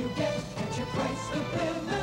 you get at your Chrysler Plymouth dealer.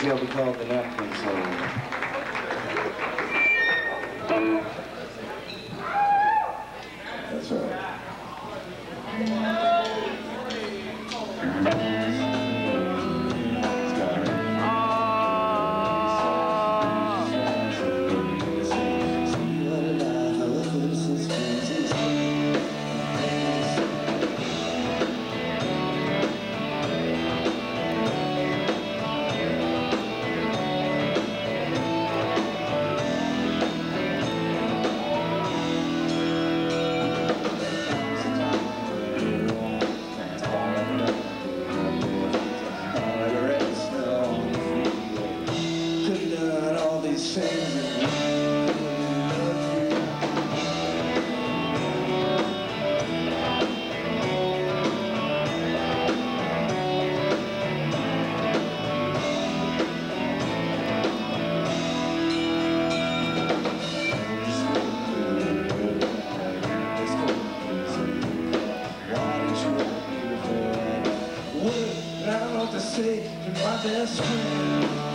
This will be called the napkin song. To say to my best friend.